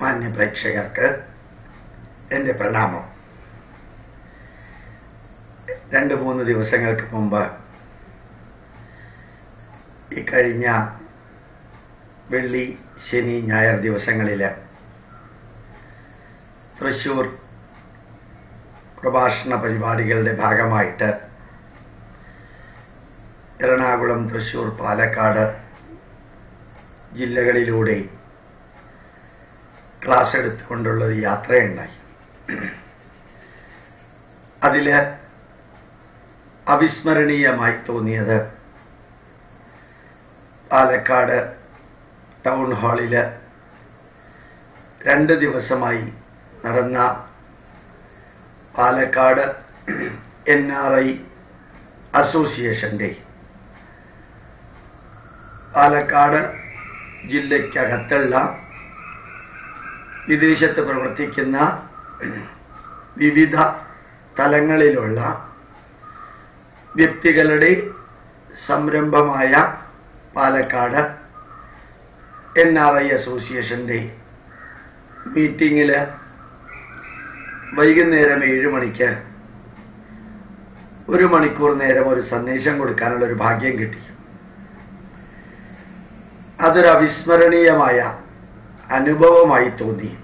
മാന്യ പ്രേക്ഷകർക്ക് എന്റെ പ്രണാമം. രണ്ട് മൂന്ന് ദിവസങ്ങൾക്ക് മുമ്പ് ഈ കഴിഞ്ഞ വെള്ളി ശനി ഞായർ ദിവസങ്ങളിൽ തൃശൂർ പ്രഭാഷണ പരിപാടികളുടെ ഭാഗമായിട്ട് എറണാകുളം തൃശൂർ പാലക്കാട് ജില്ലകളിലൂടെ ക്ലാസ് എടുത്തുകൊണ്ടുള്ള ഒരു യാത്രയുണ്ടായി. അതിൽ അവിസ്മരണീയമായി തോന്നിയത് പാലക്കാട് ടൗൺ ഹാളിൽ രണ്ട് ദിവസമായി നടന്ന പാലക്കാട് എൻ ആർ ഐ അസോസിയേഷന്റെ പാലക്കാട് ജില്ലയ്ക്കകത്തുള്ള വിദേശത്ത് പ്രവർത്തിക്കുന്ന വിവിധ തലങ്ങളിലുള്ള വ്യക്തികളുടെ സംരംഭമായ പാലക്കാട് എൻ ആർ ഐ അസോസിയേഷന്റെ മീറ്റിങ്ങിൽ വൈകുന്നേരം ഏഴ് മണിക്ക് ഒരു മണിക്കൂർ നേരം ഒരു സന്ദേശം കൊടുക്കാനുള്ള ഒരു ഭാഗ്യം കിട്ടി. അതൊരു അവിസ്മരണീയമായ അനുഭവമായി തോന്നി.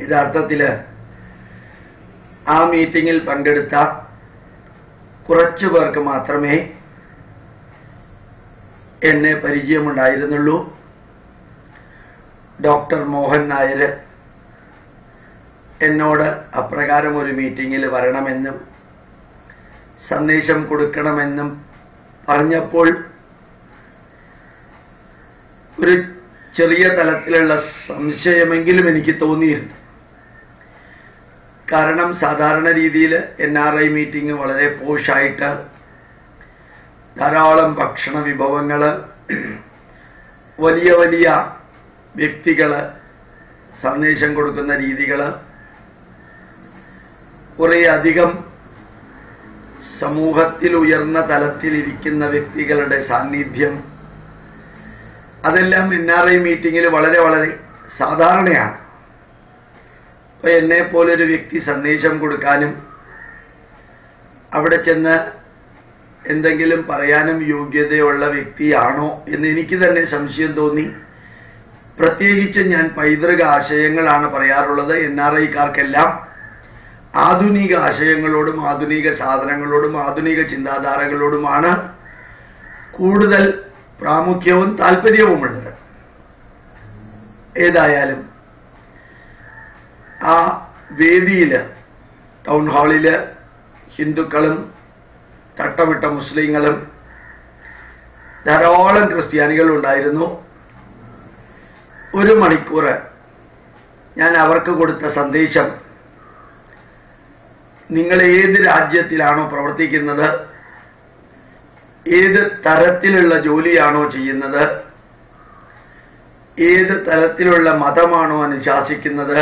യഥാർത്ഥത്തിൽ ആ മീറ്റിംഗിൽ പങ്കെടുത്ത കുറച്ചു പേർക്ക് മാത്രമേ എന്നെ പരിചയമുണ്ടായിരുന്നുള്ളൂ. ഡോക്ടർ മോഹൻ നായർ എന്നോട് അപ്രകാരം ഒരു മീറ്റിംഗിൽ വരണമെന്നും സന്ദേശം കൊടുക്കണമെന്നും പറഞ്ഞപ്പോൾ ഒരു ചെറിയ തലത്തിലുള്ള സംശയമെങ്കിലും എനിക്ക് തോന്നിയിരുന്നു. കാരണം സാധാരണ രീതിയിൽ എൻ ആർ ഐ മീറ്റിംഗ് വളരെ പോഷായിട്ട് ധാരാളം ഭക്ഷണ വിഭവങ്ങൾ വലിയ വലിയ വ്യക്തികൾ സന്ദേശം കൊടുക്കുന്ന രീതികൾ കുറേ അധികം സമൂഹത്തിൽ ഉയർന്ന തലത്തിലിരിക്കുന്ന വ്യക്തികളുടെ സാന്നിധ്യം അതെല്ലാം എൻ ആർ ഐ മീറ്റിങ്ങിൽ വളരെ വളരെ സാധാരണയാണ്. അപ്പൊ എന്നെ പോലൊരു വ്യക്തി സന്ദേശം കൊടുക്കാനും അവിടെ ചെന്ന് എന്തെങ്കിലും പറയാനും യോഗ്യതയുള്ള വ്യക്തിയാണോ എന്ന് എനിക്ക് തന്നെ സംശയം തോന്നി. പ്രത്യേകിച്ച് ഞാൻ പൈതൃക ആശയങ്ങളാണ് പറയാറുള്ളത് എൻ ആർ ഐക്കാർക്കെല്ലാം ആധുനിക ആശയങ്ങളോടും ആധുനിക സാധനങ്ങളോടും ആധുനിക ചിന്താധാരകളോടുമാണ് കൂടുതൽ പ്രാമുഖ്യവും താല്പര്യവുമുള്ളത് ഏതായാലും ആ വേദിയിൽ ടൗൺ ഹാളിൽ ഹിന്ദുക്കളും തട്ടവിട്ട മുസ്ലിങ്ങളും ധാരാളം ക്രിസ്ത്യാനികളും ഉണ്ടായിരുന്നു. ഒരു മണിക്കൂർ ഞാൻ അവർക്ക് കൊടുത്ത സന്ദേശം നിങ്ങൾ ഏത് രാജ്യത്തിലാണോ പ്രവർത്തിക്കുന്നത് ഏത് തരത്തിലുള്ള ജോലിയാണോ ചെയ്യുന്നത്? ഏത് തരത്തിലുള്ള മതമാണോ അനുശാസിക്കുന്നത്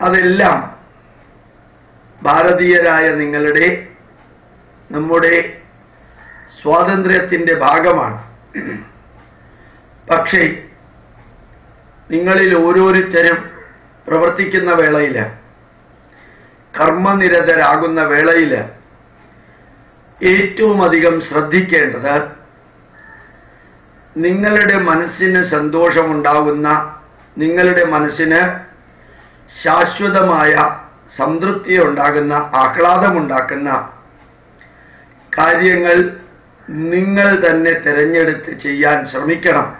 അതെല്ലാം ഭാരതീയരായ നിങ്ങളുടെ നമ്മുടെ സ്വാതന്ത്ര്യത്തിന്റെ ഭാഗമാണ്. പക്ഷേ നിങ്ങളിൽ ഓരോരുത്തരും പ്രവർത്തിക്കുന്ന വേളയിൽ കർമ്മനിരതരാകുന്ന വേളയിൽ ഏറ്റവും അധികം ശ്രദ്ധിക്കേണ്ടത് നിങ്ങളുടെ മനസ്സിന് സന്തോഷമുണ്ടാകുന്ന നിങ്ങളുടെ മനസ്സിന് ശാശ്വതമായ സംതൃപ്തി ഉണ്ടാകുന്ന ആഹ്ലാദമുണ്ടാക്കുന്ന കാര്യങ്ങൾ നിങ്ങൾ തന്നെ തിരഞ്ഞെടുത്ത് ചെയ്യാൻ ശ്രമിക്കണം.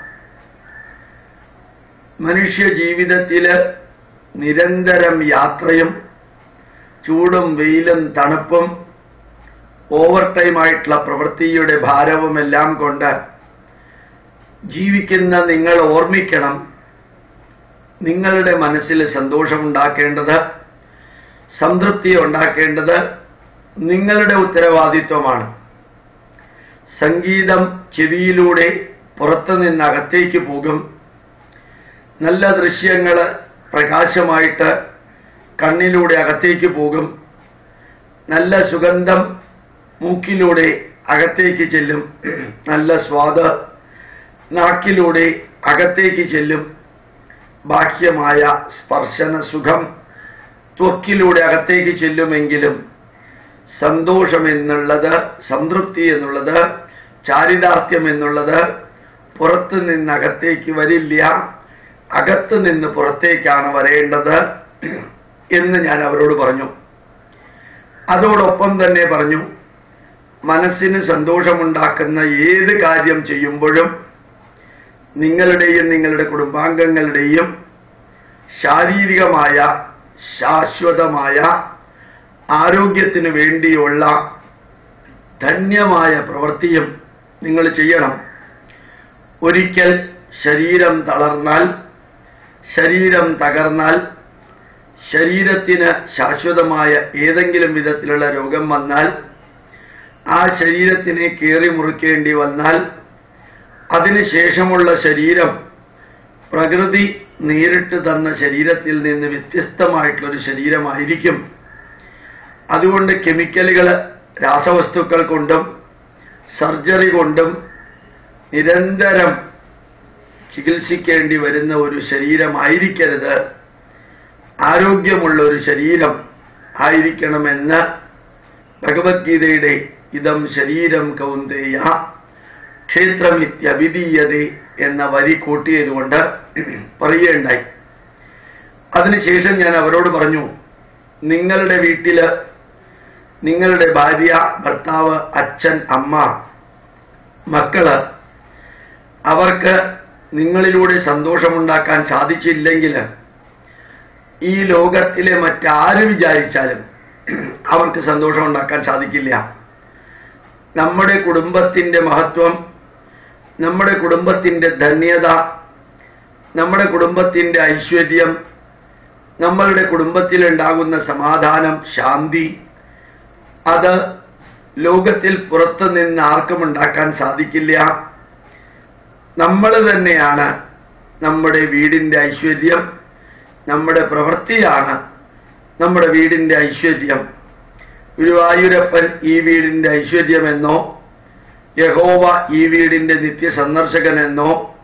മനുഷ്യ ജീവിതത്തിൽ നിരന്തരം യാത്രയും ചൂടും വെയിലും തണുപ്പും ഓവർ ടൈം ആയിട്ടുള്ള പ്രവൃത്തിയുടെ ഭാരവുമെല്ലാം കൊണ്ട് ജീവിക്കുന്ന നിങ്ങൾ ഓർമ്മിക്കണം നിങ്ങളുടെ മനസ്സിൽ സന്തോഷമുണ്ടാക്കേണ്ടത് സംതൃപ്തി ഉണ്ടാക്കേണ്ടത് നിങ്ങളുടെ ഉത്തരവാദിത്വമാണ്. സംഗീതം ചെവിയിലൂടെ പുറത്തു നിന്ന് അകത്തേക്ക് പോകും. നല്ല ദൃശ്യങ്ങൾ പ്രകാശമായിട്ട് കണ്ണിലൂടെ അകത്തേക്ക് പോകും. നല്ല സുഗന്ധം മൂക്കിലൂടെ അകത്തേക്ക് ചെല്ലും. നല്ല സ്വാദ്. നാക്കിലൂടെ അകത്തേക്ക് ചെല്ലും. ബാഹ്യമായ സ്പർശന സുഖം. ത്വക്കിലൂടെ അകത്തേക്ക് ചെല്ലുമെങ്കിലും സന്തോഷം എന്നുള്ളത് സംതൃപ്തി എന്നുള്ളത് ചാരിതാർത്ഥ്യം എന്നുള്ളത് പുറത്ത് നിന്ന് അകത്തേക്ക് വരില്ല. അകത്ത് നിന്ന് പുറത്തേക്കാണ് വരേണ്ടത് എന്ന് ഞാൻ അവരോട് പറഞ്ഞു. അതോടൊപ്പം തന്നെ പറഞ്ഞു മനസ്സിന് സന്തോഷമുണ്ടാക്കുന്ന ഏത് കാര്യം ചെയ്യുമ്പോഴും നിങ്ങളുടെയും നിങ്ങളുടെ കുടുംബാംഗങ്ങളുടെയും ശാരീരികമായ ശാശ്വതമായ ആരോഗ്യത്തിന് വേണ്ടിയുള്ള ധന്യമായ പ്രവൃത്തിയും നിങ്ങൾ ചെയ്യണം. ഒരിക്കൽ ശരീരം തളർന്നാൽ ശരീരം തകർന്നാൽ ശരീരത്തിന് ശാശ്വതമായ ഏതെങ്കിലും വിധത്തിലുള്ള രോഗം വന്നാൽ ആ ശരീരത്തിനെ കീറി മുറിക്കേണ്ടി വന്നാൽ അതിനുശേഷമുള്ള ശരീരം പ്രകൃതി നേരിട്ട് തന്ന ശരീരത്തിൽ നിന്ന് വ്യത്യസ്തമായിട്ടുള്ളൊരു ശരീരമായിരിക്കും. അതുകൊണ്ട് കെമിക്കലുകൾ രാസവസ്തുക്കൾ കൊണ്ടും സർജറി കൊണ്ടും നിരന്തരം ചികിത്സിക്കേണ്ടി വരുന്ന ഒരു ശരീരമായിരിക്കരുത്. ആരോഗ്യമുള്ള ഒരു ശരീരം ആയിരിക്കണമെന്ന് ഭഗവത്ഗീതയുടെ ഇതം ശരീരം കൗന്ദേയ. ക്ഷേത്രമിത്യവിധീയതേ എന്ന വരി കൂട്ടിയതുകൊണ്ട് പറയുകയുണ്ടായി. അതിനുശേഷം ഞാൻ അവരോട് പറഞ്ഞു നിങ്ങളുടെ വീട്ടിൽ നിങ്ങളുടെ ഭാര്യ ഭർത്താവ് അച്ഛൻ അമ്മ മക്കൾ അവർക്ക് നിങ്ങളിലൂടെ സന്തോഷമുണ്ടാക്കാൻ സാധിച്ചില്ലെങ്കിൽ ഈ ലോകത്തിലെ മറ്റാര് വിചാരിച്ചാലും അവർക്ക് സന്തോഷമുണ്ടാക്കാൻ സാധിക്കില്ല. നമ്മുടെ കുടുംബത്തിന്റെ മഹത്വം നമ്മുടെ കുടുംബത്തിന്റെ ധന്യത നമ്മുടെ കുടുംബത്തിന്റെ ഐശ്വര്യം നമ്മളുടെ കുടുംബത്തിലുണ്ടാകുന്ന സമാധാനം ശാന്തി അത് ലോകത്തിൽ പുറത്തു നിന്ന് ആർക്കും ഉണ്ടാക്കാൻ സാധിക്കില്ല. നമ്മൾ തന്നെയാണ് നമ്മുടെ വീടിന്റെ ഐശ്വര്യം നമ്മുടെ പ്രവൃത്തിയാണ് നമ്മുടെ വീടിന്റെ ഐശ്വര്യം. ഗുരുവായൂരപ്പൻ ഈ വീടിന്റെ ഐശ്വര്യമെന്നോ യഹോവ ഈ വീടിന്റെ നിത്യസന്ദർശകനെന്നോ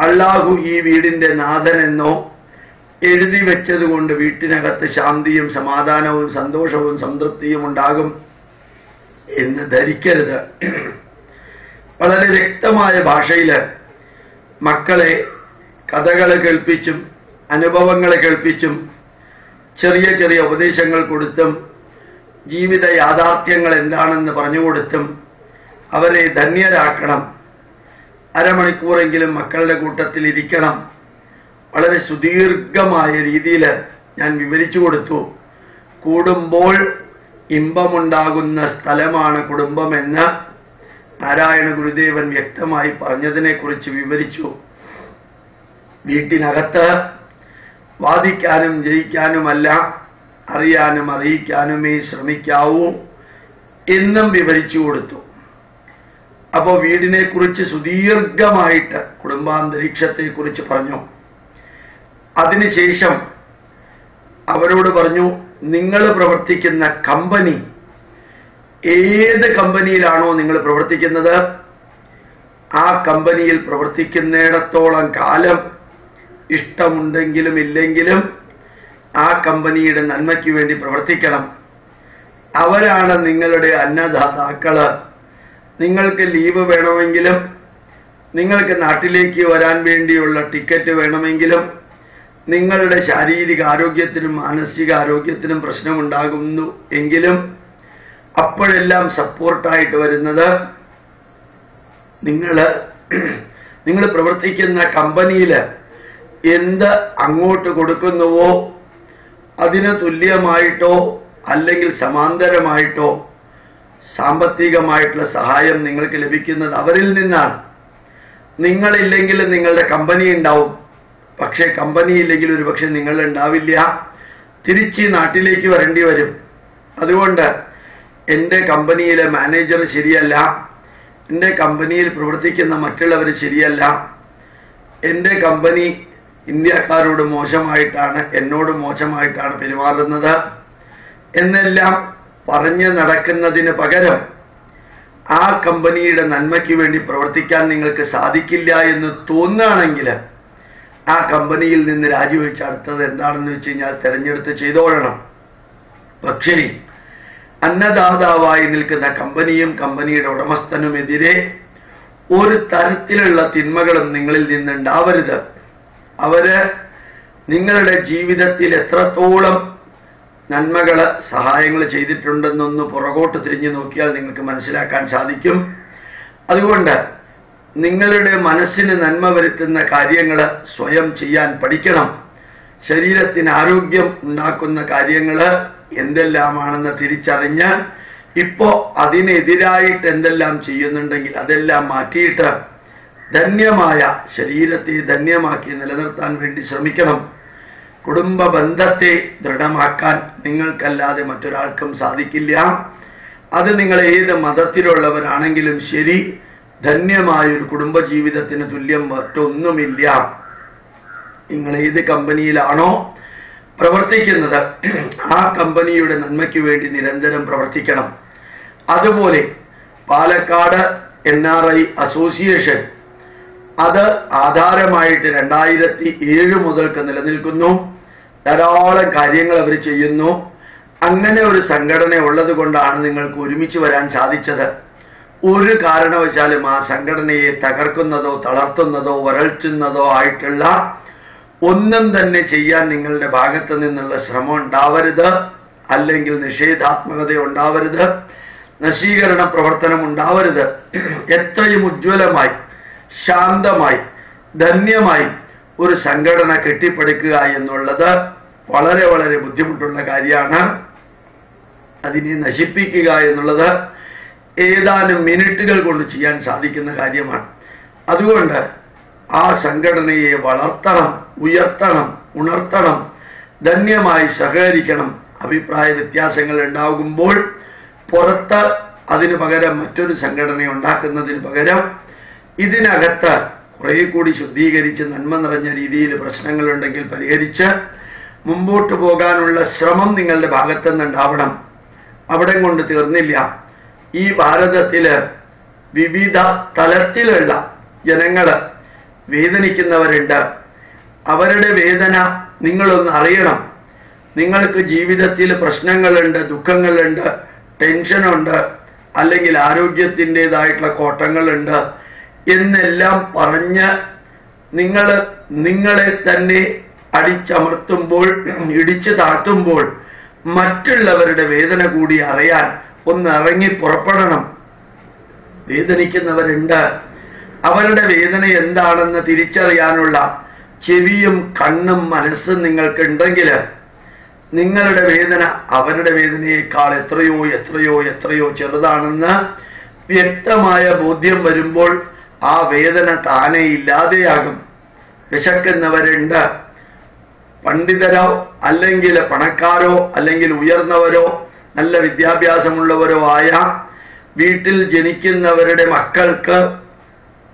അള്ളാഹു ഈ വീടിന്റെ നാഥനെന്നോ എഴുതി വെച്ചതുകൊണ്ട് വീട്ടിനകത്ത് ശാന്തിയും സമാധാനവും സന്തോഷവും സംതൃപ്തിയും ഉണ്ടാകും എന്ന് ധരിക്കരുത്. വളരെ വ്യക്തമായ ഭാഷയിൽ മക്കളെ കഥകൾ കേൾപ്പിച്ചും അനുഭവങ്ങളെ കേൾപ്പിച്ചും ചെറിയ ചെറിയ ഉപദേശങ്ങൾ കൊടുത്തും ജീവിത യാഥാർത്ഥ്യങ്ങൾ എന്താണെന്ന് പറഞ്ഞുകൊടുത്തും അവരെ ധന്യരാക്കണം. അരമണിക്കൂറെങ്കിലും മക്കളുടെ കൂട്ടത്തിൽ ഇരിക്കണം. വളരെ സുദീർഘമായ രീതിയിൽ ഞാൻ വിവരിച്ചു കൊടുത്തു. കൂടുമ്പോൾ ഇമ്പമുണ്ടാകുന്ന സ്ഥലമാണ് കുടുംബമെന്ന് നാരായണ ഗുരുദേവൻ വ്യക്തമായി പറഞ്ഞതിനെക്കുറിച്ച് വിവരിച്ചു. വീട്ടിനകത്ത് വാദിക്കാനും ജയിക്കാനുമല്ല. അറിയാനും അറിയിക്കാനുമേ ശ്രമിക്കാവൂ എന്നും വിവരിച്ചു കൊടുത്തു. അപ്പോൾ വീടിനെക്കുറിച്ച് സുദീർഘമായിട്ട് കുടുംബാന്തരീക്ഷത്തെക്കുറിച്ച് പറഞ്ഞു. അതിനുശേഷം അവരോട് പറഞ്ഞു നിങ്ങൾ പ്രവർത്തിക്കുന്ന കമ്പനി ഏത് കമ്പനിയിലാണോ നിങ്ങൾ പ്രവർത്തിക്കുന്നത്? ആ കമ്പനിയിൽ പ്രവർത്തിക്കുന്നിടത്തോളം കാലം ഇഷ്ടമുണ്ടെങ്കിലും ഇല്ലെങ്കിലും ആ കമ്പനിയുടെ നന്മയ്ക്ക് വേണ്ടി പ്രവർത്തിക്കണം. അവരാണ് നിങ്ങളുടെ അന്നദാതാക്കൾ. നിങ്ങൾക്ക് ലീവ് വേണമെങ്കിലും നിങ്ങൾക്ക് നാട്ടിലേക്ക് വരാൻ വേണ്ടിയുള്ള ടിക്കറ്റ് വേണമെങ്കിലും നിങ്ങളുടെ ശാരീരിക ആരോഗ്യത്തിനും മാനസിക ആരോഗ്യത്തിനും പ്രശ്നമുണ്ടാകുന്നു എങ്കിലും അപ്പോഴെല്ലാം സപ്പോർട്ടായിട്ട് വരുന്നത് നിങ്ങൾ നിങ്ങൾ പ്രവർത്തിക്കുന്ന കമ്പനിയിൽ എന്ത് അങ്ങോട്ട് കൊടുക്കുന്നുവോ അതിന് തുല്യമായിട്ടോ അല്ലെങ്കിൽ സമാന്തരമായിട്ടോ സാമ്പത്തികമായിട്ടുള്ള സഹായം നിങ്ങൾക്ക് ലഭിക്കുന്നത് അവരിൽ നിന്നാണ്. നിങ്ങളില്ലെങ്കിൽ നിങ്ങളുടെ കമ്പനി ഉണ്ടാവും. പക്ഷേ കമ്പനി ഇല്ലെങ്കിൽ ഒരുപക്ഷെ നിങ്ങൾ ഉണ്ടാവില്ല. തിരിച്ച് നാട്ടിലേക്ക് വരേണ്ടി വരും. അതുകൊണ്ട് എന്റെ കമ്പനിയിലെ മാനേജർ ശരിയല്ല. എന്റെ കമ്പനിയിൽ പ്രവർത്തിക്കുന്ന മറ്റുള്ളവർ ശരിയല്ല. എന്റെ കമ്പനി ഇന്ത്യക്കാരോട് മോശമായിട്ടാണ് എന്നോട് മോശമായിട്ടാണ് പെരുമാറുന്നത്. എന്നെല്ലാം പറഞ്ഞ് നടക്കുന്നതിന് പകരം ആ കമ്പനിയുടെ നന്മയ്ക്ക് വേണ്ടി പ്രവർത്തിക്കാൻ നിങ്ങൾക്ക് സാധിക്കില്ല എന്ന് തോന്നുകയാണെങ്കിൽ ആ കമ്പനിയിൽ നിന്ന് രാജിവെച്ച് അടുത്തത് എന്താണെന്ന് വെച്ച് കഴിഞ്ഞാൽ തെരഞ്ഞെടുത്ത് ചെയ്തോളണം. പക്ഷേ അന്നദാതാവായി നിൽക്കുന്ന കമ്പനിയും കമ്പനിയുടെ ഉടമസ്ഥനുമെതിരെ ഒരു തരത്തിലുള്ള തിന്മകളും നിങ്ങളിൽ നിന്നുണ്ടാവരുത്. അവർ നിങ്ങളുടെ ജീവിതത്തിൽ എത്രത്തോളം നന്മകൾ സഹായങ്ങൾ ചെയ്തിട്ടുണ്ടെന്നൊന്ന് പുറകോട്ട് തിരിഞ്ഞു നോക്കിയാൽ നിങ്ങൾക്ക് മനസ്സിലാക്കാൻ സാധിക്കും. അതുകൊണ്ട് നിങ്ങളുടെ മനസ്സിന് നന്മ വരുത്തുന്ന കാര്യങ്ങൾ സ്വയം ചെയ്യാൻ പഠിക്കണം. ശരീരത്തിന് ആരോഗ്യം ഉണ്ടാക്കുന്ന കാര്യങ്ങൾ എന്തെല്ലാമാണെന്ന് തിരിച്ചറിഞ്ഞ് ഇപ്പോ അതിനെതിരായിട്ട് എന്തെല്ലാം ചെയ്യുന്നുണ്ടെങ്കിൽ അതെല്ലാം മാറ്റിയിട്ട് ധന്യമായ ശരീരത്തെ ധന്യമാക്കി നിലനിർത്താൻ വേണ്ടി ശ്രമിക്കണം. കുടുംബ ബന്ധത്തെ ദൃഢമാക്കാൻ നിങ്ങൾക്കല്ലാതെ മറ്റൊരാൾക്കും സാധിക്കില്ല. അത് നിങ്ങൾ ഏത് മതത്തിലുള്ളവരാണെങ്കിലും ശരി ധന്യമായൊരു കുടുംബജീവിതത്തിന് തുല്യം മറ്റൊന്നുമില്ല. നിങ്ങൾ ഏത് കമ്പനിയിലാണോ പ്രവർത്തിക്കുന്നത് ആ കമ്പനിയുടെ നന്മയ്ക്ക് വേണ്ടി നിരന്തരം പ്രവർത്തിക്കണം. അതുപോലെ Palakkad N R I association അത് ആധാരമായിട്ട് രണ്ടായിരത്തി ഏഴ് മുതൽക്ക് നിലനിൽക്കുന്നു. ധാരാളം കാര്യങ്ങൾ അവർ ചെയ്യുന്നു. അങ്ങനെ ഒരു സംഘടന ഉള്ളത് കൊണ്ടാണ് നിങ്ങൾക്ക് ഒരുമിച്ച് വരാൻ സാധിച്ചത്. ഒരു കാരണവശാലും ആ സംഘടനയെ തകർക്കുന്നതോ തളർത്തുന്നതോ വരൾച്ചുന്നതോ ആയിട്ടുള്ള ഒന്നും തന്നെ ചെയ്യാൻ നിങ്ങളുടെ ഭാഗത്ത് നിന്നുള്ള ശ്രമം ഉണ്ടാവരുത്. അല്ലെങ്കിൽ നിഷേധാത്മകത ഉണ്ടാവരുത്. നശീകരണ പ്രവർത്തനം ഉണ്ടാവരുത്. എത്രയും ഉജ്ജ്വലമായി ശാന്തമായി ധന്യമായി ഒരു സംഘടന കെട്ടിപ്പടുക്കുക എന്നുള്ളത് വളരെ വളരെ ബുദ്ധിമുട്ടുള്ള കാര്യമാണ്. അതിനെ നശിപ്പിക്കുക എന്നുള്ളത് ഏതാനും മിനിറ്റുകൾ കൊണ്ട് ചെയ്യാൻ സാധിക്കുന്ന കാര്യമാണ്. അതുകൊണ്ട് ആ സംഘടനയെ വളർത്തണം ഉയർത്തണം ഉണർത്തണം ധന്യമായി സഹകരിക്കണം. അഭിപ്രായ വ്യത്യാസങ്ങൾ ഉണ്ടാകുമ്പോൾ പുറത്ത് അതിനു പകരം മറ്റൊരു സംഘടന ഉണ്ടാക്കുന്നതിന് പകരം ഇതിനകത്ത് കുറെ കൂടി ശുദ്ധീകരിച്ച് നന്മ നിറഞ്ഞ രീതിയിൽ പ്രശ്നങ്ങളുണ്ടെങ്കിൽ പരിഹരിച്ച് മുമ്പോട്ട് പോകാനുള്ള ശ്രമം നിങ്ങളുടെ ഭാഗത്തുനിന്നുണ്ടാവണം. അവിടെ കൊണ്ട് തീർന്നില്ല. ഈ ഭാരതത്തിൽ വിവിധ തലത്തിലുള്ള ജനങ്ങൾ വേദനിക്കുന്നവരുണ്ട്. അവരുടെ വേദന നിങ്ങളൊന്ന് അറിയണം. നിങ്ങൾക്ക് ജീവിതത്തിൽ പ്രശ്നങ്ങളുണ്ട് ദുഃഖങ്ങളുണ്ട് ടെൻഷനുണ്ട് അല്ലെങ്കിൽ ആരോഗ്യത്തിന്റെതായിട്ടുള്ള കോട്ടങ്ങളുണ്ട്. എന്നെല്ലാം പറഞ്ഞ് നിങ്ങൾ നിങ്ങളെ തന്നെ അടിച്ചമർത്തുമ്പോൾ ഇടിച്ചു താഴ്ത്തുമ്പോൾ മറ്റുള്ളവരുടെ വേദന കൂടി അറിയാൻ ഒന്ന് ഇറങ്ങി പുറപ്പെടണം. വേദനിക്കുന്നവരുണ്ട്. അവരുടെ വേദന എന്താണെന്ന് തിരിച്ചറിയാനുള്ള ചെവിയും കണ്ണും മനസ്സും നിങ്ങൾക്കുണ്ടെങ്കിൽ നിങ്ങളുടെ വേദന അവരുടെ വേദനയേക്കാൾ എത്രയോ എത്രയോ എത്രയോ ചെറുതാണെന്ന് വ്യക്തമായ ബോധ്യം വരുമ്പോൾ ആ വേദന താനെ ഇല്ലാതെയാകും. വിശക്കുന്നവരുണ്ട്. പണ്ഡിതരോ അല്ലെങ്കിൽ പണക്കാരോ അല്ലെങ്കിൽ ഉയർന്നവരോ നല്ല വിദ്യാഭ്യാസമുള്ളവരോ ആയ വീട്ടിൽ ജനിക്കുന്നവരുടെ മക്കൾക്ക്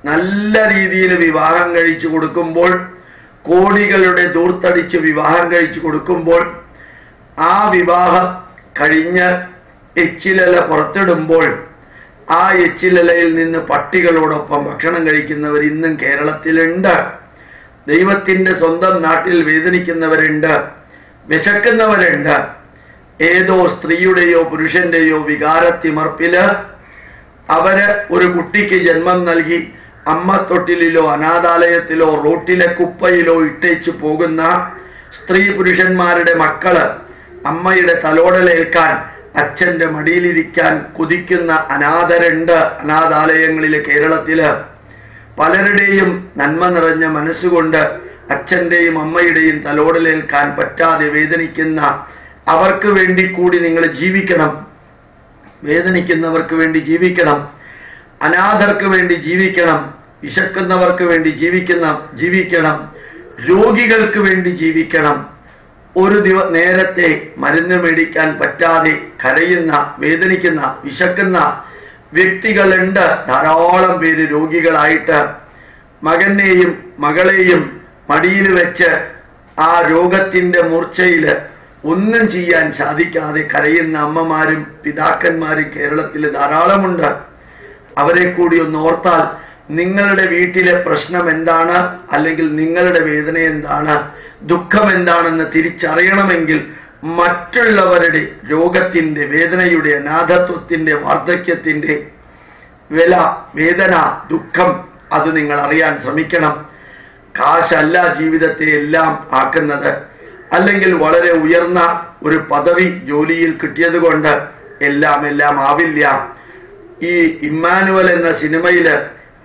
നല്ല രീതിയിൽ വിവാഹം കഴിച്ചു കൊടുക്കുമ്പോൾ കോടികളുടെ ദൂർത്തടിച്ച് വിവാഹം കഴിച്ചു കൊടുക്കുമ്പോൾ ആ വിവാഹം കഴിഞ്ഞ് എച്ചിലല പുറത്തിടുമ്പോൾ ആ എച്ചിലലയിൽ നിന്ന് പട്ടികളോടൊപ്പം ഭക്ഷണം കഴിക്കുന്നവർ ഇന്നും കേരളത്തിലുണ്ട്. ദൈവത്തിന്റെ സ്വന്തം നാട്ടിൽ വേദനിക്കുന്നവരുണ്ട്. വിശക്കുന്നവരുണ്ട്. ഏതോ സ്ത്രീയുടെയോ പുരുഷന്റെയോ വികാരത്തിമർപ്പിൽ അവർ ഒരു കുട്ടിക്ക് ജന്മം നൽകി അമ്മ തൊട്ടിലിലോ അനാഥാലയത്തിലോ റോട്ടിലെ കുപ്പയിലോ ഇട്ടേച്ചു പോകുന്ന സ്ത്രീ പുരുഷന്മാരുടെ മക്കൾ അമ്മയുടെ തലോടലേൽക്കാൻ അച്ഛന്റെ മടിയിലിരിക്കാൻ കൊതിക്കുന്ന അനാഥരുണ്ട് അനാഥാലയങ്ങളിലെ കേരളത്തിൽ. പലരുടെയും നന്മ നിറഞ്ഞ മനസ്സുകൊണ്ട് അച്ഛന്റെയും അമ്മയുടെയും തലോടലേൽക്കാൻ പറ്റാതെ വേദനിക്കുന്ന അവർക്ക് വേണ്ടി കൂടി നിങ്ങൾ ജീവിക്കണം. വേദനിക്കുന്നവർക്ക് വേണ്ടി ജീവിക്കണം. അനാഥർക്ക് വേണ്ടി ജീവിക്കണം. വിശക്കുന്നവർക്ക് വേണ്ടി ജീവിക്കുന്ന ജീവിക്കണം. രോഗികൾക്ക് വേണ്ടി ജീവിക്കണം. ഒരു ദിവ നേരത്തെ മരുന്ന് മേടിക്കാൻ പറ്റാതെ കരയുന്ന വേദനിക്കുന്ന വിശക്കുന്ന വ്യക്തികളുണ്ട്. ധാരാളം പേര് രോഗികളായിട്ട് മകനെയും മകളെയും മടിയിൽ വെച്ച് ആ രോഗത്തിന്റെ മൂർച്ചയിൽ ഒന്നും ചെയ്യാൻ സാധിക്കാതെ കരയുന്ന അമ്മമാരും പിതാക്കന്മാരും കേരളത്തിൽ ധാരാളമുണ്ട്. അവരെ കൂടി ഒന്ന് ഓർത്താൽ നിങ്ങളുടെ വീട്ടിലെ പ്രശ്നം എന്താണ്? അല്ലെങ്കിൽ നിങ്ങളുടെ വേദന എന്താണ്? ദുഃഖം എന്താണെന്ന് തിരിച്ചറിയണമെങ്കിൽ മറ്റുള്ളവരുടെ രോഗത്തിന്റെ വേദനയുടെ അനാഥത്വത്തിന്റെ വാർദ്ധക്യത്തിന്റെ വില വേദന ദുഃഖം അത് നിങ്ങൾ അറിയാൻ ശ്രമിക്കണം. കാശല്ല ജീവിതത്തെ എല്ലാം ആക്കുന്നത്. അല്ലെങ്കിൽ വളരെ ഉയർന്ന ഒരു പദവി ജോലിയിൽ കിട്ടിയത് കൊണ്ട് എല്ലാം എല്ലാം ആവില്ല. ഈ ഇമ്മാനുവൽ എന്ന സിനിമയിൽ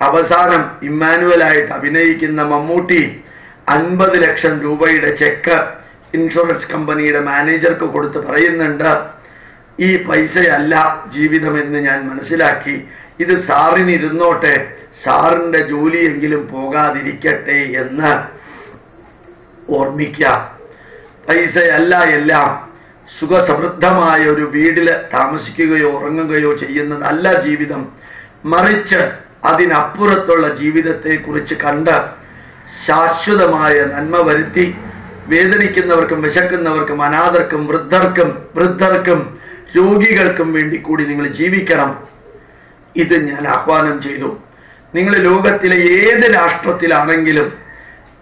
അവസാനം ഇമ്മാനുവലായിട്ട് അഭിനയിക്കുന്ന മമ്മൂട്ടി അൻപത് ലക്ഷം രൂപയുടെ ചെക്ക് ഇൻഷുറൻസ് കമ്പനിയുടെ മാനേജർക്ക് കൊടുത്ത് പറയുന്നുണ്ട്. ഈ പൈസയല്ല ജീവിതമെന്ന് ഞാൻ മനസ്സിലാക്കി. ഇത് സാറിന് ഇരുന്നോട്ടെ. സാറിന്റെ ജോലിയെങ്കിലും പോകാതിരിക്കട്ടെ എന്ന് ഓർമ്മിക്കാം പൈസയല്ല എല്ലാം. സുഖസമൃദ്ധമായ ഒരു വീട്ടിൽ താമസിക്കുകയോ ഉറങ്ങുകയോ ചെയ്യുന്നതല്ല ജീവിതം. മറിച്ച് അതിനപ്പുറത്തുള്ള ജീവിതത്തെക്കുറിച്ച് കണ്ട് ശാശ്വതമായ നന്മ വരുത്തി വേദനിക്കുന്നവർക്കും വിശക്കുന്നവർക്കും അനാഥർക്കും വൃദ്ധർക്കും വൃദ്ധർക്കും രോഗികൾക്കും വേണ്ടി കൂടി നിങ്ങൾ ജീവിക്കണം. ഇത് ഞാൻ ആഹ്വാനം ചെയ്തു. നിങ്ങൾ ലോകത്തിലെ ഏത് രാഷ്ട്രത്തിലാണെങ്കിലും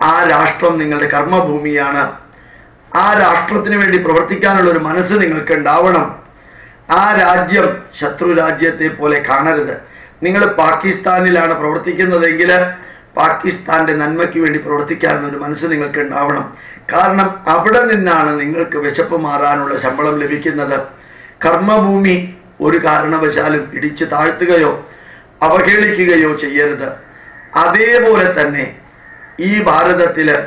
ആ രാഷ്ട്രം നിങ്ങളുടെ കർമ്മഭൂമിയാണ്. ആ രാഷ്ട്രത്തിന് വേണ്ടി പ്രവർത്തിക്കാനുള്ള ഒരു മനസ്സ് നിങ്ങൾക്ക് ഉണ്ടാവണം. ആ രാജ്യം ശത്രു രാജ്യത്തെ പോലെ കാണരുത്. നിങ്ങൾ പാകിസ്ഥാനിലാണ് പ്രവർത്തിക്കുന്നതെങ്കിൽ പാകിസ്ഥാന്റെ നന്മയ്ക്ക് വേണ്ടി പ്രവർത്തിക്കാനുള്ള ഒരു മനസ്സ് നിങ്ങൾക്ക് ഉണ്ടാവണം. കാരണം അവിടെ നിന്നാണ് നിങ്ങൾക്ക് വിശപ്പ് മാറാനുള്ള ശമ്പളം ലഭിക്കുന്നത്. കർമ്മഭൂമി ഒരു കാരണവശാലും ഇടിച്ചു താഴ്ത്തുകയോ അവഹേളിക്കുകയോ ചെയ്യരുത്. അതേപോലെ തന്നെ ഈ ഭാരതത്തിൽ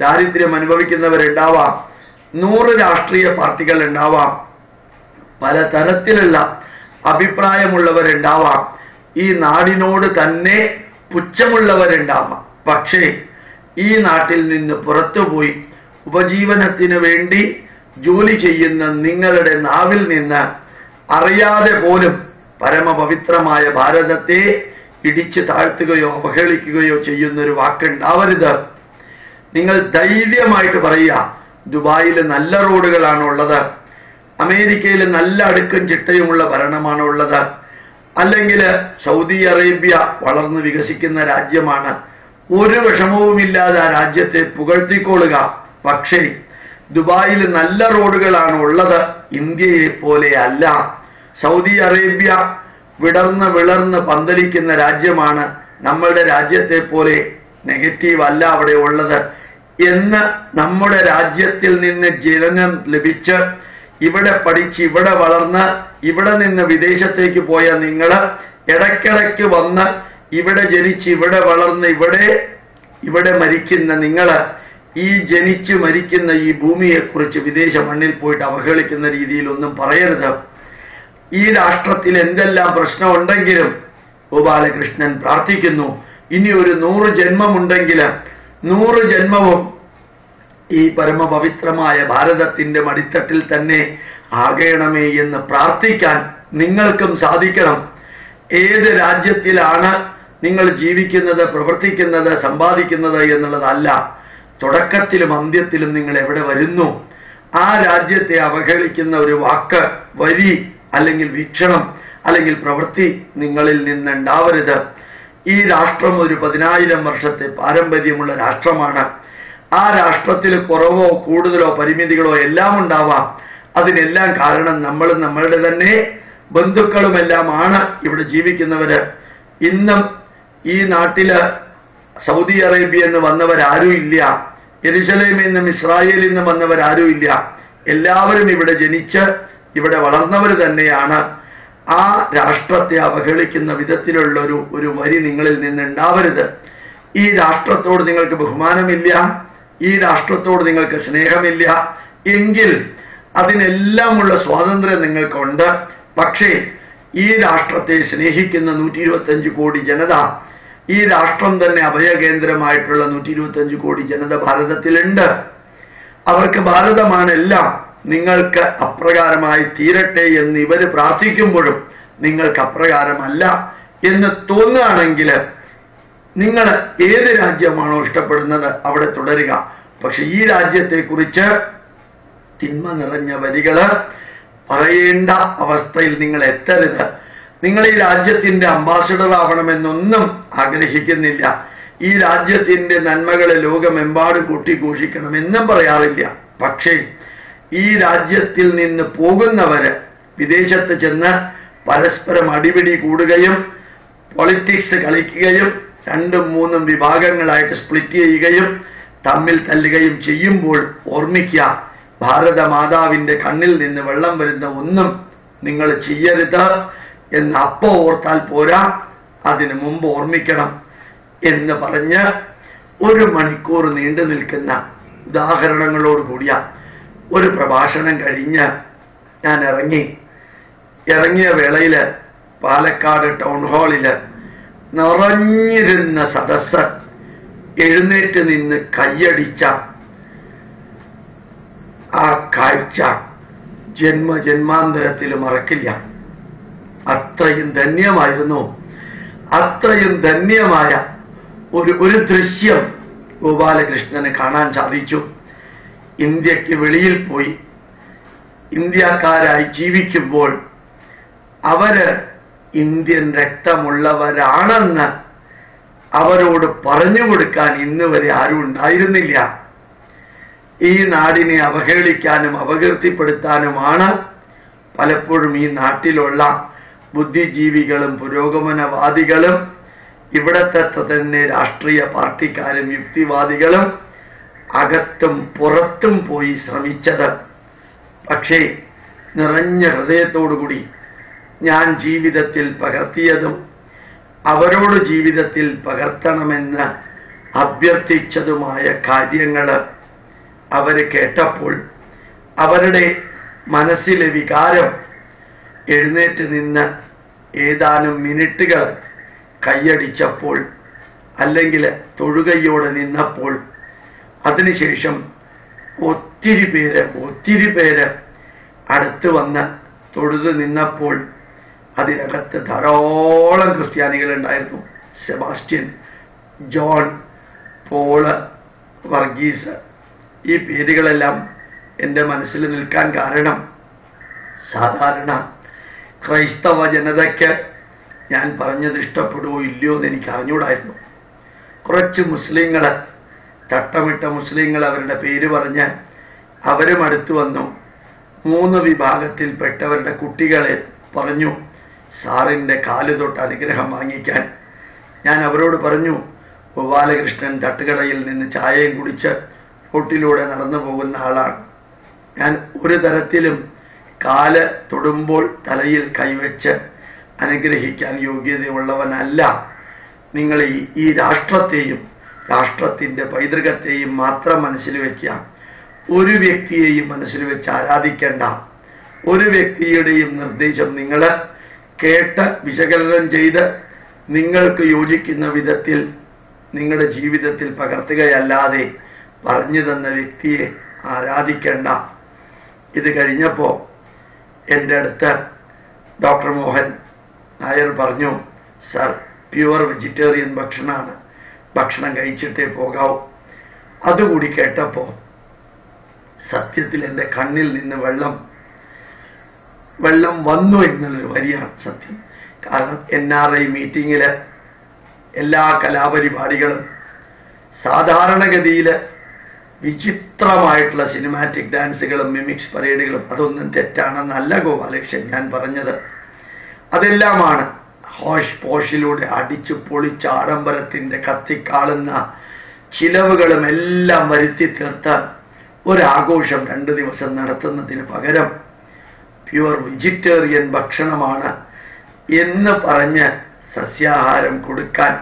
ദാരിദ്ര്യം അനുഭവിക്കുന്നവരുണ്ടാവാം. നൂറ് രാഷ്ട്രീയ പാർട്ടികൾ ഉണ്ടാവാം. പലതരത്തിലുള്ള അഭിപ്രായമുള്ളവരുണ്ടാവാം. ഈ നാടിനോട് തന്നെ പുച്ഛമുള്ളവരുണ്ടാവാം. പക്ഷേ ഈ നാട്ടിൽ നിന്ന് പുറത്തുപോയി ഉപജീവനത്തിന് വേണ്ടി ജോലി ചെയ്യുന്ന നിങ്ങളുടെ നാവിൽ നിന്ന് അറിയാതെ പോലും പരമപവിത്രമായ ഭാരതത്തെ ഇടിച്ചു താഴ്ത്തുകയോ അവഹേളിക്കുകയോ ചെയ്യുന്നൊരു വാക്കുണ്ടാവരുത്. നിങ്ങൾ ധൈര്യമായിട്ട് പറയുക ദുബായിൽ നല്ല റോഡുകളാണുള്ളത് അമേരിക്കയിൽ നല്ല അടുക്കും ചിട്ടയുമുള്ള ഭരണമാണ് ഉള്ളത് അല്ലെങ്കിൽ സൗദി അറേബ്യ വളർന്നു വികസിക്കുന്ന രാജ്യമാണ്. ഒരു വിഷമവുമില്ലാതെ ആ രാജ്യത്തെ പുകഴ്ത്തിക്കൊള്ളുക. പക്ഷേ ദുബായിൽ നല്ല റോഡുകളാണ് ഉള്ളത്. ഇന്ത്യയെ പോലെ അല്ല. സൗദി അറേബ്യ വിടർന്ന് വിളർന്ന് പന്തലിക്കുന്ന രാജ്യമാണ് നമ്മളുടെ രാജ്യത്തെ പോലെ നെഗറ്റീവ് അല്ല അവിടെ ഉള്ളത്. എന്ന് നമ്മുടെ രാജ്യത്തിൽ നിന്ന് ജനനം ലഭിച്ച് ഇവിടെ പഠിച്ച് ഇവിടെ വളർന്ന് ഇവിടെ നിന്ന് വിദേശത്തേക്ക് പോയ നിങ്ങൾ ഇടയ്ക്കിടയ്ക്ക് വന്ന് ഇവിടെ ജനിച്ച് ഇവിടെ വളർന്ന് ഇവിടെ ഇവിടെ മരിക്കുന്ന നിങ്ങൾ ഈ ജനിച്ച് മരിക്കുന്ന ഈ ഭൂമിയെക്കുറിച്ച് വിദേശ മണ്ണിൽ പോയിട്ട് അവഹേളിക്കുന്ന രീതിയിലൊന്നും പറയരുത്. ഈ രാഷ്ട്രത്തിൽ എന്തെല്ലാം പ്രശ്നമുണ്ടെങ്കിലും ഗോപാലകൃഷ്ണൻ പ്രാർത്ഥിക്കുന്നു. ഇനി ഒരു നൂറ് ജന്മമുണ്ടെങ്കിൽ നൂറ് ജന്മവും ഈ പരമപവിത്രമായ ഭാരതത്തിന്റെ മടിത്തട്ടിൽ തന്നെ ആകണമേ എന്ന് പ്രാർത്ഥിക്കാൻ നിങ്ങൾക്കും സാധിക്കണം. ഏത് രാജ്യത്തിലാണ് നിങ്ങൾ ജീവിക്കുന്നത് പ്രവർത്തിക്കുന്നത് സമ്പാദിക്കുന്നത് എന്നുള്ളതല്ല തുടക്കത്തിലും അന്ത്യത്തിലും നിങ്ങൾ എവിടെ വരുന്നു? ആ രാജ്യത്തെ അവഹേളിക്കുന്ന ഒരു വാക്ക് വരി അല്ലെങ്കിൽ വീക്ഷണം അല്ലെങ്കിൽ പ്രവൃത്തി നിങ്ങളിൽ നിന്നുണ്ടാവരുത്. ഈ രാഷ്ട്രം ഒരു പതിനായിരം വർഷത്തെ പാരമ്പര്യമുള്ള രാഷ്ട്രമാണ്. ആ രാഷ്ട്രത്തിൽ കുറവോ കൂടുതലോ പരിമിതികളോ എല്ലാം ഉണ്ടാവാം. അതിനെല്ലാം കാരണം നമ്മൾ നമ്മളുടെ തന്നെ ബന്ധുക്കളുമെല്ലാമാണ് ഇവിടെ ജീവിക്കുന്നവര്. ഇന്നും ഈ നാട്ടിൽ സൗദി അറേബ്യ എന്ന് വന്നവരാരും ഇല്ല. എരുസലേമിൽ നിന്നും ഇസ്രായേലിൽ നിന്നും വന്നവരാരും ഇല്ല. എല്ലാവരും ഇവിടെ ജനിച്ച് ഇവിടെ വളർന്നവർ തന്നെയാണ്. ആ രാഷ്ട്രത്തെ അവഹേളിക്കുന്ന വിധത്തിലുള്ള ഒരു ഒരു വരി നിങ്ങളിൽ നിന്ന് ഉണ്ടാവരുത് ഈ രാഷ്ട്രത്തോട് നിങ്ങൾക്ക് ബഹുമാനമില്ല. ഈ രാഷ്ട്രത്തോട് നിങ്ങൾക്ക് സ്നേഹമില്ല. എങ്കിൽ അതിനെല്ലാമുള്ള സ്വാതന്ത്ര്യം നിങ്ങൾക്കുണ്ട്. പക്ഷേ ഈ രാഷ്ട്രത്തെ സ്നേഹിക്കുന്ന നൂറ്റി ഇരുപത്തഞ്ച് കോടി ജനത ഈ രാഷ്ട്രം തന്നെ അഭയകേന്ദ്രമായിട്ടുള്ള നൂറ്റി ഇരുപത്തഞ്ച് കോടി ജനത ഭാരതത്തിലുണ്ട്. അവർക്ക് ഭാരതമാണ് നിങ്ങൾക്ക് അപ്രകാരമായി തീരട്ടെ എന്ന് ഇവർ പ്രാർത്ഥിക്കുമ്പോഴും നിങ്ങൾക്ക് അപ്രകാരമല്ല എന്ന് തോന്നുകയാണെങ്കിൽ നിങ്ങൾ ഏത് രാജ്യമാണോ ഇഷ്ടപ്പെടുന്നത് അവിടെ തുടരുക. പക്ഷെ ഈ രാജ്യത്തെക്കുറിച്ച് തിന്മ നിറഞ്ഞ വരികൾ പറയേണ്ട അവസ്ഥയിൽ നിങ്ങൾ എത്തരുത്. നിങ്ങൾ ഈ രാജ്യത്തിന്റെ അംബാസിഡർ ആവണമെന്നൊന്നും ആഗ്രഹിക്കുന്നില്ല. ഈ രാജ്യത്തിന്റെ നന്മകളെ ലോകമെമ്പാടും കൂട്ടിഘോഷിക്കണമെന്നും പറയാറില്ല. പക്ഷേ ഈ രാജ്യത്തിൽ നിന്ന് പോകുന്നവര് വിദേശത്ത് ചെന്ന് പരസ്പരം അടിപിടി കൂടുകയും പൊളിറ്റിക്സ് കളിക്കുകയും രണ്ടും മൂന്നും വിഭാഗങ്ങളായിട്ട് സ്പ്ലിറ്റ് ചെയ്യുകയും തമ്മിൽ തല്ലുകയും ചെയ്യുമ്പോൾ ഓർമ്മിക്കുക ഭാരത മാതാവിന്റെ കണ്ണിൽ നിന്ന് വെള്ളം വരുന്ന ഒന്നും നിങ്ങൾ ചെയ്യരുത് എന്ന് അപ്പ ഓർത്താൽ പോരാ അതിനു മുമ്പ് ഓർമ്മിക്കണം എന്ന് പറഞ്ഞ് ഒരു മണിക്കൂർ നീണ്ടു നിൽക്കുന്ന ഉദാഹരണങ്ങളോടുകൂടിയ ഒരു പ്രഭാഷണം കഴിഞ്ഞ് ഞാൻ ഇറങ്ങി. ഇറങ്ങിയ വേളയിൽ പാലക്കാട് ടൗൺ ഹാളിൽ നിറഞ്ഞിരുന്ന സദസ്സ് എഴുന്നേറ്റ് നിന്ന് കൈയടിച്ച ആ കാഴ്ച ജന്മ ജന്മജന്മാന്തരത്തിൽ മറക്കില്ല. അത്രയും ധന്യമായിരുന്നു. അത്രയും ധന്യമായ ഒരു ഒരു ദൃശ്യം ഗോപാലകൃഷ്ണന് കാണാൻ സാധിച്ചു. ഇന്ത്യയ്ക്ക് വെളിയിൽ പോയി. ഇന്ത്യക്കാരായി ജീവിക്കുമ്പോൾ അവർ ഇന്ത്യൻ രക്തമുള്ളവരാണെന്ന് അവരോട് പറഞ്ഞു കൊടുക്കാൻ ഇന്ന് വരെ ആരും ഉണ്ടായിരുന്നില്ല. ഈ നാടിനെ അവഹേളിക്കാനും അപകീർത്തിപ്പെടുത്താനുമാണ് പലപ്പോഴും ഈ നാട്ടിലുള്ള ബുദ്ധിജീവികളും പുരോഗമനവാദികളും ഇവിടത്തെ തന്നെ രാഷ്ട്രീയ പാർട്ടിക്കാരും യുക്തിവാദികളും അകത്തും പുറത്തും പോയി ശ്രമിച്ചത്. പക്ഷേ നിറഞ്ഞ ഹൃദയത്തോടുകൂടി ഞാൻ ജീവിതത്തിൽ പകർത്തിയതും അവരോട് ജീവിതത്തിൽ പകർത്തണമെന്ന് അഭ്യർത്ഥിച്ചതുമായ കാര്യങ്ങൾ അവർ കേട്ടപ്പോൾ അവരുടെ മനസ്സിലെ വികാരം എഴുന്നേറ്റ് നിന്ന് ഏതാനും മിനിറ്റുകൾ കൈയടിച്ചപ്പോൾ അല്ലെങ്കിൽ തൊഴുകയോടെ നിന്നപ്പോൾ അതിനുശേഷം ഒത്തിരി പേര് ഒത്തിരി പേര് അടുത്ത് വന്ന് തൊഴുതു നിന്നപ്പോൾ അതിനകത്ത് ധാരാളം ക്രിസ്ത്യാനികൾ ഉണ്ടായിരുന്നു സെബാസ്റ്റ്യൻ ജോൺ പോൾ വർഗീസ്. ഈ പേരുകളെല്ലാം എന്റെ മനസ്സിൽ നിൽക്കാൻ കാരണം സാധാരണ ക്രൈസ്തവ ജനതയ്ക്ക് ഞാൻ പറഞ്ഞത് ഇഷ്ടപ്പെടുവോ ഇല്ലയോ എന്ന് എനിക്ക് അറിഞ്ഞൂടായിരുന്നു കുറച്ച് മുസ്ലിങ്ങൾ തട്ടമിട്ട മുസ്ലിങ്ങൾ അവരുടെ പേര് പറഞ്ഞ് അവരും അടുത്തു വന്നു. മൂന്ന് വിഭാഗത്തിൽപ്പെട്ടവരുടെ കുട്ടികളെ പറഞ്ഞു. സാറിന്റെ കാൽ തൊട്ട് അനുഗ്രഹം വാങ്ങിക്കാൻ ഞാൻ അവരോട് പറഞ്ഞു ഗോപാലകൃഷ്ണൻ തട്ടുകടയിൽ നിന്ന് ചായയും കുടിച്ച് റോട്ടിലൂടെ നടന്നു പോകുന്ന ആളാണ്. ഞാൻ ഒരു തരത്തിലും കാൽ തൊടുമ്പോൾ തലയിൽ കൈവച്ച് അനുഗ്രഹിക്കാൻ യോഗ്യതയുള്ളവനല്ല. നിങ്ങൾ ഈ രാഷ്ട്രത്തെയും രാഷ്ട്രത്തിന്റെ പൈതൃകത്തെയും മാത്രം മനസ്സിൽ വയ്ക്കുക. ഒരു വ്യക്തിയെയും മനസ്സിൽ വെച്ച് ആരാധിക്കേണ്ട. ഒരു വ്യക്തിയുടെയും നിർദ്ദേശം നിങ്ങൾ കേട്ട് വിശകലനം ചെയ്ത് നിങ്ങൾക്ക് യോജിക്കുന്ന വിധത്തിൽ നിങ്ങളുടെ ജീവിതത്തിൽ പകർത്തുകയല്ലാതെ പറഞ്ഞു തന്ന വ്യക്തിയെ ആരാധിക്കേണ്ട. ഇത് കഴിഞ്ഞപ്പോൾ എന്റെ അടുത്ത് ഡോക്ടർ മോഹൻ നായർ പറഞ്ഞു സർ പ്യുവർ വെജിറ്റേറിയൻ ഭക്ഷണമാണ്. ഭക്ഷണം കഴിച്ചിട്ടേ പോകാവൂ. അതുകൂടി കേട്ടപ്പോൾ സത്യത്തിൽ എന്റെ കണ്ണിൽ നിന്ന് വെള്ളം വെള്ളം വന്നു എന്നുള്ളൊരു വലിയ സത്യം. കാരണം എൻ ആർ ഐ മീറ്റിങ്ങിൽ എല്ലാ കലാപരിപാടികളും സാധാരണഗതിയിൽ വിചിത്രമായിട്ടുള്ള സിനിമാറ്റിക് ഡാൻസുകളും മിമിക്സ് പരേഡുകളും അതൊന്നും തെറ്റാണെന്നല്ല ഗോപാലകൃഷ്ണൻ ഞാൻ പറഞ്ഞത്. അതെല്ലാമാണ് ഹോഷ് പോഷിലൂടെ അടിച്ചു പൊളിച്ച ആഡംബരത്തിന്റെ കത്തിക്കാളുന്ന ചിലവുകളും എല്ലാം വരുത്തി തീർത്ത് ഒരാഘോഷം രണ്ട് ദിവസം നടത്തുന്നതിന് പകരം പ്യുവർ വെജിറ്റേറിയൻ ഭക്ഷണമാണ് എന്ന് പറഞ്ഞ് സസ്യാഹാരം കൊടുക്കാൻ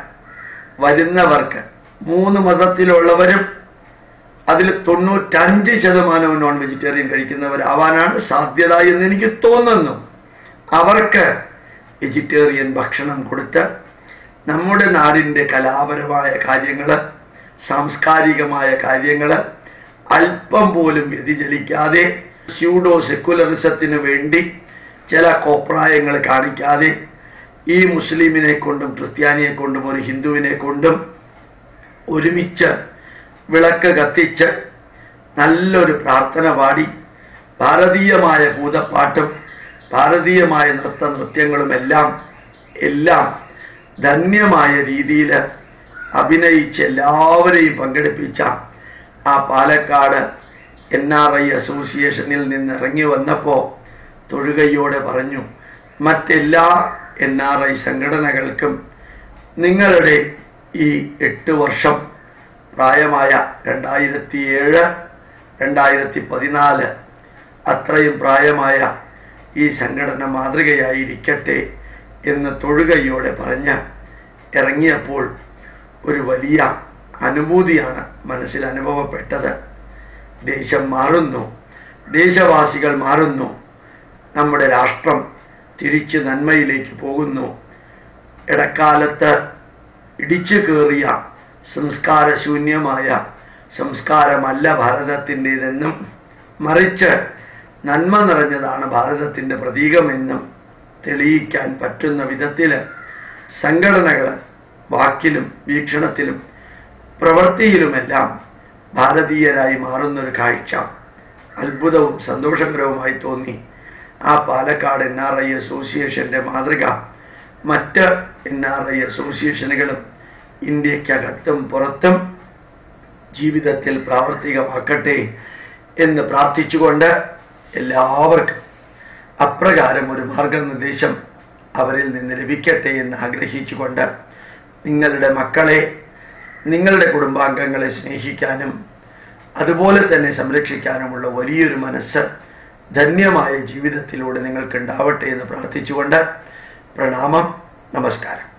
വരുന്നവർക്ക് മൂന്ന് മതത്തിലുള്ളവരും അതിൽ തൊണ്ണൂറ്റഞ്ച് ശതമാനവും നോൺ വെജിറ്റേറിയൻ കഴിക്കുന്നവരാവാനാണ് സാധ്യത എന്ന് എനിക്ക് തോന്നുന്നു. അവർക്ക് വെജിറ്റേറിയൻ ഭക്ഷണം കൊടുത്ത് നമ്മുടെ നാടിന്റെ കലാപരമായ കാര്യങ്ങൾ സാംസ്കാരികമായ കാര്യങ്ങൾ അല്പം പോലും വ്യതിചലിക്കാതെ സ്യൂഡോ സെക്കുലറിസത്തിന് വേണ്ടി ചില കോപ്രായങ്ങൾ കാണിക്കാതെ ഈ മുസ്ലിമിനെ കൊണ്ടും ക്രിസ്ത്യാനിയെ കൊണ്ടും ഒരു ഹിന്ദുവിനെ കൊണ്ടും ഒരുമിച്ച് വിളക്ക് കത്തിച്ച് നല്ലൊരു പ്രാർത്ഥന പാടി ഭാരതീയമായ ഭൂതപ്പാട്ടും ഭാരതീയമായ നൃത്ത നൃത്യങ്ങളുമെല്ലാം എല്ലാം ധന്യമായ രീതിയിൽ അഭിനയിച്ച് എല്ലാവരെയും പങ്കെടുപ്പിച്ച ആ പാലക്കാട് എൻ ആർ ഐ അസോസിയേഷനിൽ നിന്ന് ഇറങ്ങി വന്നപ്പോൾ തൊഴുകയോടെ പറഞ്ഞു മറ്റെല്ലാ എൻ ആർ ഐ സംഘടനകൾക്കും നിങ്ങളുടെ ഈ എട്ട് വർഷം പ്രായമായ രണ്ടായിരത്തി ഏഴ് രണ്ടായിരത്തി പതിനാല് അത്രയും പ്രായമായ ഈ സംഘടന മാതൃകയായിരിക്കട്ടെ എന്ന് തൊഴുകയോടെ പറഞ്ഞ് ഇറങ്ങിയപ്പോൾ ഒരു വലിയ അനുഭൂതിയാണ് മനസ്സിൽ അനുഭവപ്പെട്ടത്. ദേശം മാറുന്നു. ദേശവാസികൾ മാറുന്നു. നമ്മുടെ രാഷ്ട്രം തിരിച്ച് നന്മയിലേക്ക് പോകുന്നു. ഇടക്കാലത്ത് ഇടിച്ചു കയറിയ സംസ്കാരശൂന്യമായ സംസ്കാരമല്ല ഭാരതത്തിന്റെതെന്നും മറിച്ച് നന്മ നിറഞ്ഞതാണ് ഭാരതത്തിന്റെ പ്രതീകമെന്നും തെളിയിക്കാൻ പറ്റുന്ന വിധത്തിൽ സംഘടനകൾ വാക്കിലും വീക്ഷണത്തിലും പ്രവൃത്തിയിലുമെല്ലാം ഭാരതീയരായി മാറുന്നൊരു കാഴ്ച. അത്ഭുതവും സന്തോഷകരവുമായി തോന്നി. ആ പാലക്കാട് എൻ ആർ ഐ അസോസിയേഷന്റെ മാതൃക. മറ്റ് എൻ ആർ ഐ അസോസിയേഷനുകളും ഇന്ത്യക്കകത്തും പുറത്തും ജീവിതത്തിൽ പ്രാവർത്തികമാക്കട്ടെ എന്ന് പ്രാർത്ഥിച്ചുകൊണ്ട് എല്ലാവർക്കും അപ്രകാരം ഒരു മാർഗനിർദ്ദേശം അവരിൽ നിന്ന് ലഭിക്കട്ടെ എന്ന് ആഗ്രഹിച്ചുകൊണ്ട് നിങ്ങളുടെ മക്കളെ നിങ്ങളുടെ കുടുംബാംഗങ്ങളെ സ്നേഹിക്കാനും അതുപോലെ തന്നെ സംരക്ഷിക്കാനുമുള്ള വലിയൊരു മനസ്സ് ധന്യമായ ജീവിതത്തിലൂടെ നിങ്ങൾക്ക് ഉണ്ടാവട്ടെ എന്ന് പ്രാർത്ഥിച്ചുകൊണ്ട് പ്രണാമം നമസ്കാരം.